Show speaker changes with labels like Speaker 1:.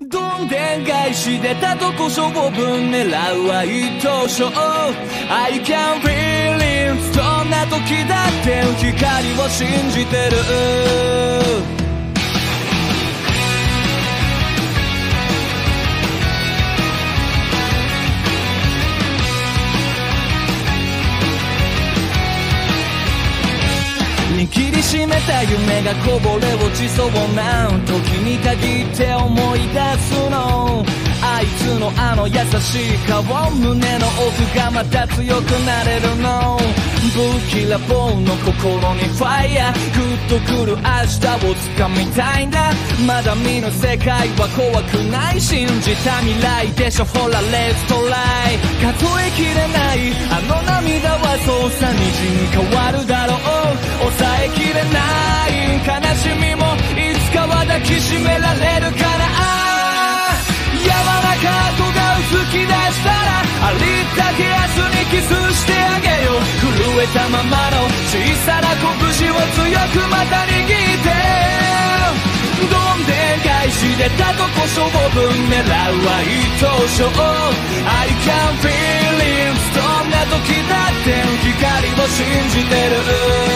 Speaker 1: どんでん返し出たとこ勝負狙うは一等賞。I can feel it どんな時だって光を信じてる。握りしめた夢がこぼれ落ちそうな時に限って思い出すの。あいつのあの優しい顔胸の奥がまた強くなれるの。不気らぼうの心にファイヤー。グッとくる明日を掴みたいんだ。まだ見ぬ世界は怖くない。信じた未来でしょ。ほらレッツトライ数えきれない。あの涙はそうさ。虹に変わるだたままの小さな拳を強くまた握って。どんでん返し出たとこ勝負狙うは一等賞 I can feel it どんな時だって光を信じてる。